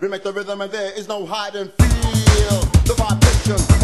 Remake the rhythm and there is no hide and feel the vibration.